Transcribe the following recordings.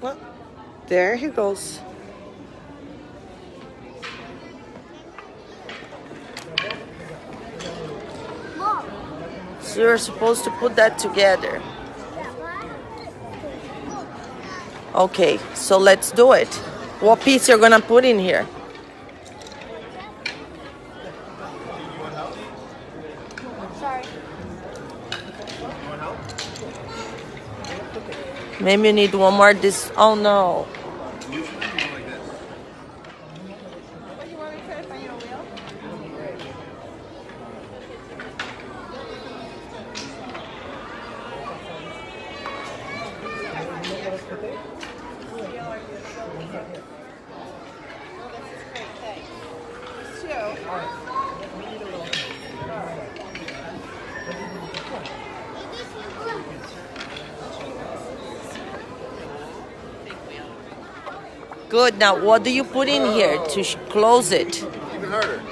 Well, there he goes. So you're supposed to put that together. Okay, so let's do it. What piece you're gonna put in here? Sorry. Maybe you need one more this oh no. What do Good. Now what do you put in here to sh- close it? Even harder.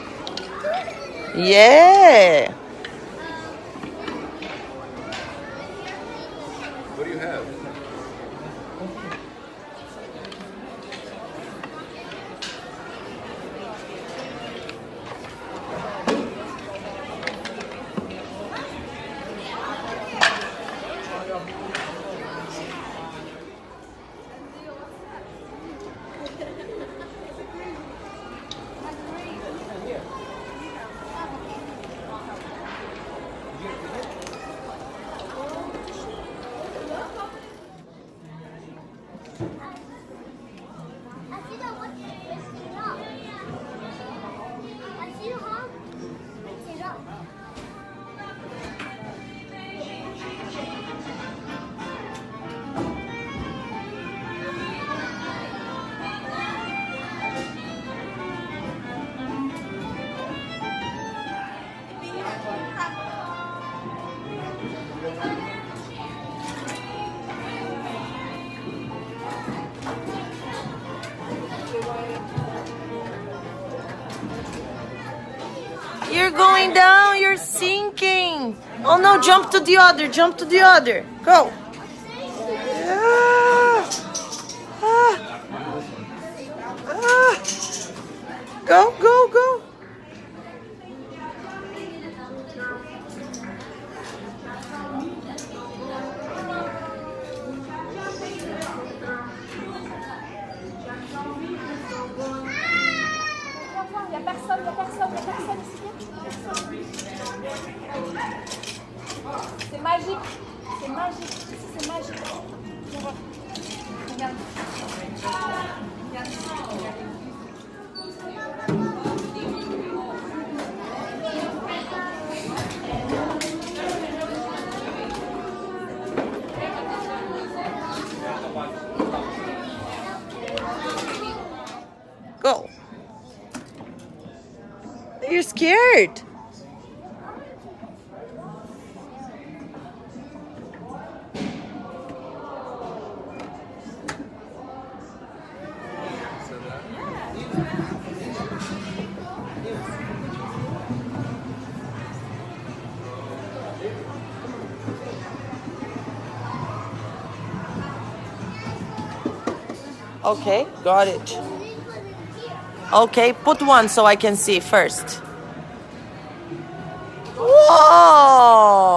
Yeah. You're going down, you're sinking. Oh no, jump to the other, jump to the other. Go. Magique. C'est magique. Ici, c'est magique. Regarde. Go. You're scared. Okay, got it. Okay, put one so I can see first. Whoa!